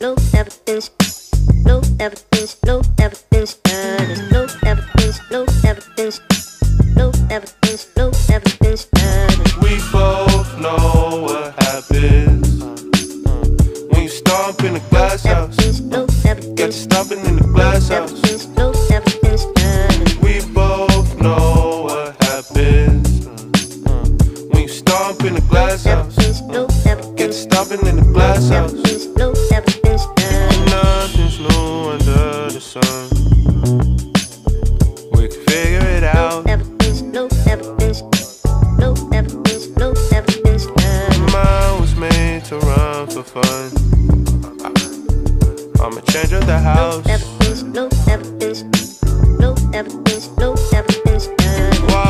evidence, no evidence, no evidence, no evidence, there's no evidence, no evidence, no evidence, no evidence, there's We both know what happens when you stomp in the glass house. evidence, no Got you stomping in the glass house. no evidence, We both know what happens when you stomp in the glass house. Get stomping in the glass house. son. We can figure it out. Was made to run for fun. I'ma change up the house. No evidence, no evidence, no evidence.